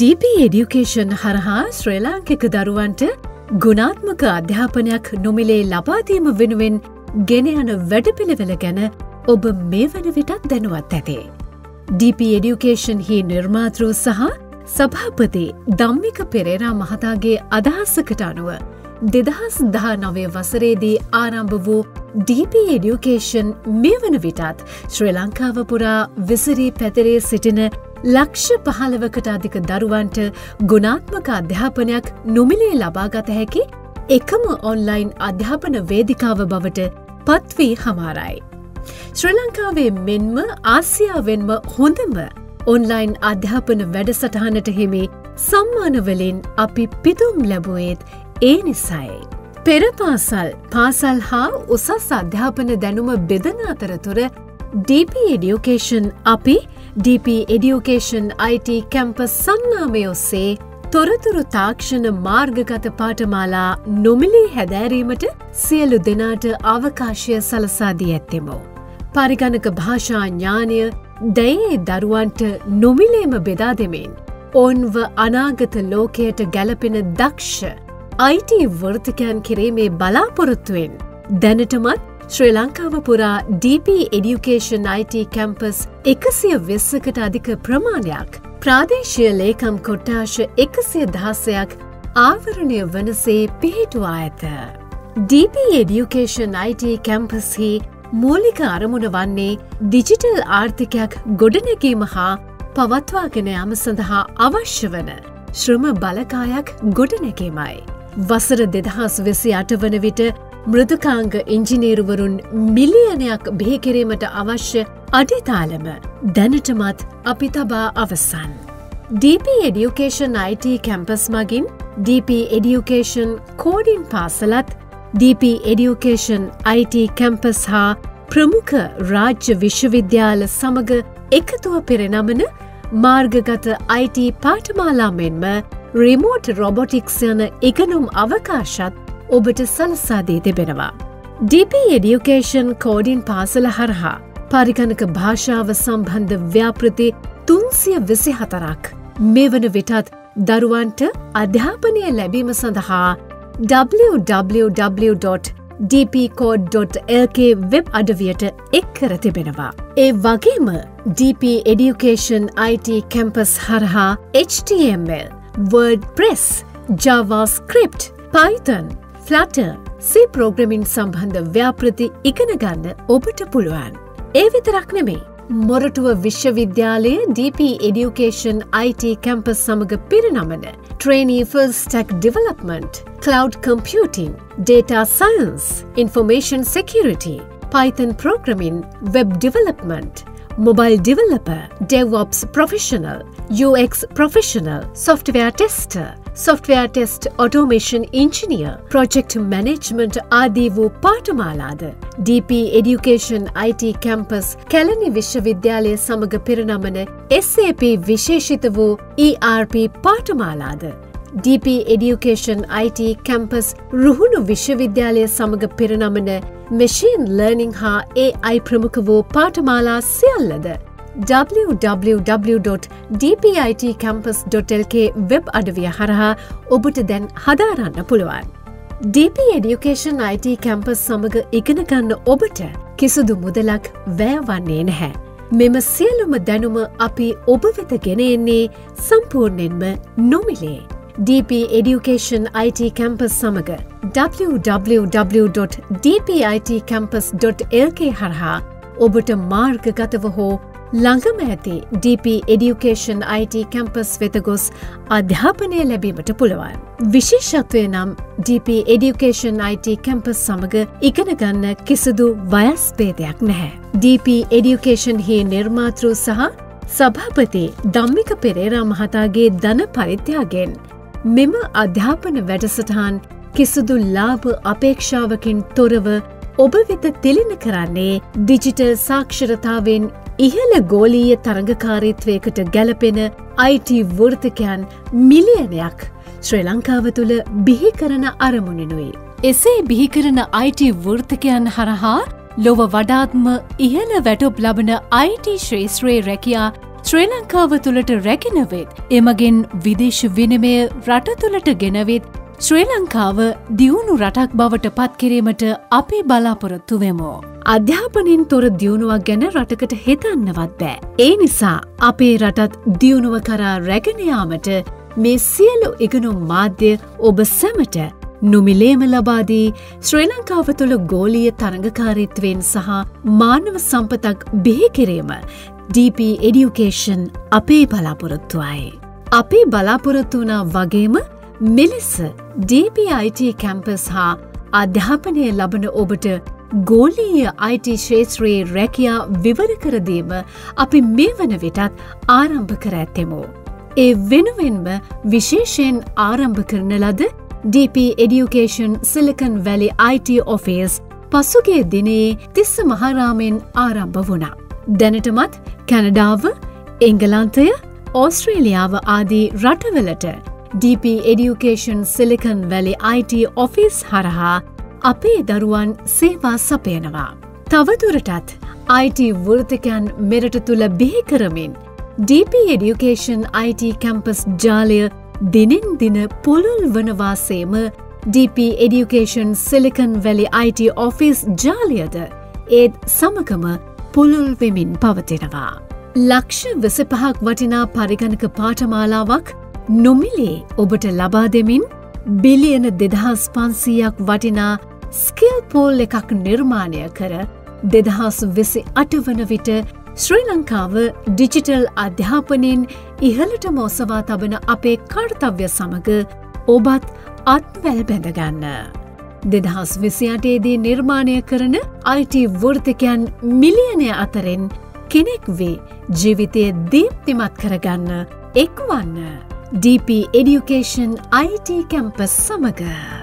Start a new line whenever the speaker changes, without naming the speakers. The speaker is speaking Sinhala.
DP එඩියුකේෂන් හරහා ශ්‍රී ලාංකික දරුවන්ට ගුණාත්මක අධ්‍යාපනයක් නොමිලේ ලබාදීම වෙනුවෙන් ගෙන යන වැඩපිළිවෙල ගැන ඔබ මේ වන විටත් දැනුවත් ඇතේ. DP එඩියුකේෂන් හි නිර්මාතෘ සහ සභාපති දම්මික පෙරේරා මහතාගේ අදහස්සකට අනුව දෙදහස් දහ නවය වසරේදී ආරම්භ වූ DP එඩියුකේෂන් මේ වන විටත් ශ්‍රී ලංකාව පුරා විසිරී පැතරේ සිටින ලක්ෂ පහළවකට අධික දරුවන්ට ගුණාත්මක අධ්‍යාපනයක් නොමිලේ ලබාගත හැකි එකම ඔන්ලයින් අධ්‍යාපන වේදිකාව බවට පත්වී හමාරයි. ශ්‍ර ලංකාවේ මෙන්ම ආසියාවෙන්ම හොඳම ඔන්ලයින් අධ්‍යාපන වැඩසටහනට හිමි සම්මානවලින් අපි පිතුම් ලැබුවේත් ඒ නිසයි. පෙර පාසල් පාසල් හා උසස් අධ්‍යාපන දැනුම බෙදන අතරතුර DP එඩියුකේෂන් අපි DP එඩියුකේෂන් IT කැම්පස් සන්නාමය ඔස්සේ තොරතුරු තාක්ෂණ මාර්ගගත පාටමාලා නොමිලී හැදෑරීමට සියලු දෙනාට අවකාශය සලසාදී ඇත්තෙමෝ. පරිගණක භාෂා ඥානය දැයේ දරුවන්ට නොමිලේම බෙදා දෙමෙන්. ඔන්ව අනාගත ලෝකයට ගැලපෙන දක්ෂ අයිට වෘතිකයන් කිරීමේ බලාපොරොත්තුවෙන් දැනටමත් ශ්‍රී ලංකාව පුරා DP එඩියුකේෂන් IT කැම්පස් එකසිය වෙස්සකට අධික ප්‍රමාණයක් ප්‍රාදේශය ලේකම් කොට්ටාශ එකසිය දහසයක් ආවරණය වනසේ පිහිටුවා ඇත. DP එඩියුකේෂන් IT කැම්පස්හි මූලික අරමුණ වන්නේ දිජිටල් ආර්ථිකයක් ගොඩනැගීම හා පවත්වාගෙන යම සඳහා අවශ්‍ය වන ශ්‍රම බලකායක් ගොඩනැගීමයි. වසර දෙදහස් වෙසි අට වන විට මෘදුකාංග ඉංජිනේරුවරුන් මිලියනයක් බිහිකිරීමට අවශ්‍ය අඩිතාලම දැනටමත් අපි තබා අවසන්. DP එඩියුකේෂන් IT කැම්පස් මගින් DP එඩියුකේෂන් කෝඩින් පාසලත් DP එඩියුකේෂන් IT කැම්පස් හා ප්‍රමුඛ රාජ්‍ය විශ්වවිද්‍යාල සමඟ එකතුව පෙරනමන මාර්ගගත IT පාටමාලා මෙන්ම රිමෝට් රොබොටික්ස් යන ඉගනුම් අවකාශත් ඔබට සලසාදී තිබෙනවා. DP එඩියුකේෂන් කෝඩින් පාසල හරහා පරිගණක භාෂාව සම්බන්ධ ව්‍යාපෘති තුන්සිය විසි හතරක් මේ වන විටත් දරුවන්ට අධ්‍යාපනය ලැබීම සඳහා www.dpcode.lk වෙබ් අඩවියට එක් කර තිබෙනවා. ඒ වගේම DP Education IT කැම්පස් හරහා HTML, WordPress, JavaScript, Python, Flutter C programming සම්බන්ධ ව්‍යාපෘති ඉගෙන ගන්න ඔබට පුළුවන්. ඒ විතරක් නෙමේ. මොරටුව විශ්වවිද්‍යාලය DP එඩියුකේෂන් IT කැම්පස් සමඟ පිරිනමන Trainee Full Stack Development, Cloud Computing, Data Science, Information Security, Python Programming, Web Development, Mobile Developer, DevOps Professional, UX Professional, Software Tester, software test automation ඉංචිනිය project management ආදී වූ පාටමාලාද DP education IT campus Kelaniya විශ්වවිද්‍යාලය සමඟ පිරනමන SAP විශේෂිත වූ ERP පාටමාලාද DP education IT campus Ruhuna විශ්වවිද්‍යාලය සමඟ පිරනමන මෙශීන් ලර්නිං හා AI ප්‍රමුඛ වූ පාටමාලා සියල්ලද www.dpitcampus.lk වෙබ් අඩවිය හරහා ඔබට දැන් හදාරන්න පුළුවන්. DP එඩියුකේෂන් IT කැම්පස් සමඟ ඉගෙනගන්න ඔබට කිසිදු මුදලක් වැෑවන්නේ නැහැ. මෙම සියලුම දැනුම අපි ඔබ වෙත ගෙනෙන්නේ සම්පූර්ණයෙන්ම නොමිලේ. DP Education IT කැම්පස් සමඟ www.dpitcampus.lk හරහා ඔබට මාර්ගගතව හෝ ළඟම ඇති DP එඩියුකේෂන් IT කැම්පස් වෙත ගොස් අධ්‍යාපනය ලැබීමට පුළුවන්. විශේෂත්වය නම් DP එඩියුකේෂන් IT කැම්පස් සමඟ ඉගෙනගන්න කිසිදු වයස්පේදයක් නැහැ. DP එඩියුකේෂන් හි නිර්මාතෘ සහ සභාපති දම්මික පෙරේරා මහතාගේ ධන පරිත්‍යාගෙන් මෙම අධ්‍යාපන වැඩසටහන් කිසිදු ලාභ අපේක්ෂාවකින් තොරව ඔබ වෙත තිලින කරන්නේ ඩිජිටල් සාක්ෂරතාවෙන් ඉහළ ගෝලීය තරඟකාරීත්වයකට ගැලපෙන අයිට වෘතිකයන් මිලියනයක් ශ්‍රී ලංකාව තුළ බිහි කරන අරමුණෙනුයි. එසේ බිහිකරන අයිට වෘතිකයන් හරහා ලොව වඩාත්ම ඉහළ වැටොප් ලබන අයිට ශ්‍රේස්ත්‍රයේ රැකයා ශ්‍රී ලංකාව තුළට රැගෙනවෙත් එමගෙන් විදේශ විනමය රට තුළට ගෙනවෙත් ශ්‍රී ලංකාව දියුණු රටක් බවට පත්කිරීමට අපි බලාපොරොත්තුවෙමෝ. අධ්‍යාපනින් තොර දියුණුවක් ගැන රටකට හිතන්නවත් බෑ. ඒ නිසා අපේ රටත් දියුණුව කරා රැගෙනයාමට මේ සියලු ඉගනුම් මාධ්‍ය ඔබ සැමට නොමිලේම ලබාදී ශ්‍රී ලංකාව තුළ ගෝලිය තරඟකාරිත්වයෙන් සහ මානව සම්පතක් බෙහිකිරීම DP එඩියුකේෂන් අපේ බලාපොරොත්තුවයි. අපේ බලාපොරොත්තු වනා වගේම මෙලෙස DPIT කැම්පස් හා අධ්‍යාපනය ලබන ඔබට ගෝලීය අයිට ශේත්‍රයේ රැකයා විවර කරදීම අපි මේ වන විටත් ආරම්භ කර ඇත්තෙමු. ඒ වෙනුවෙන්ම විශේෂයෙන් ආරම්භ කරන ලද DP Education Silicon Valley IT Office පසුගේ දිනේ තිස්ස මහරාමෙන් ආරම්භ වුණා. දැනටමත් කැනඩාව එංගලන්තය ඕස්ට්‍රේලියාව ආදී රටවලට DP Education Silicon Valley IT Office හරහා අපේ දරුවන් සේවා සපයනවා. තවදුරටත් IT වෘතිකයන් මෙරට තුළ බිහිකරමින් DP Education IT කැම්පස් ජාලය දිනෙන් දින පුළුල් වනවාසේම DP Education Silicon Valley IT Office ජාලයද ඒත් සමකම පුළුල් වෙමින් පවතිනවා. ලක්ෂ වෙසපහක් වටිනා පරිගණක පාඨමාලාවක් නොමිලේ ඔබට ලබා දෙමින් බිලියන දෙදහස් පන්සීයක් වටිනා ස්කිල් පෝල් එකක් නිර්මාණය කර දෙදහස් වෙසි අටවන විට ශ්‍රී ලංකාව ඩිජිටල් අධ්‍යාපනයෙන් ඉහළට මෝසවා තබන අපේ කර්තව්‍ය සමඟ ඔබත් අත්වැල් බැඳගන්න. දෙදහස් විසියටේදී නිර්මාණය කරන අයිට වෘතිකයන් මිලියනය අතරෙන් කෙනෙක් වේ ජීවිතය දීප්තිමත් කරගන්න එක්වන්න. DP Education IT කැම්පස් සමඟ.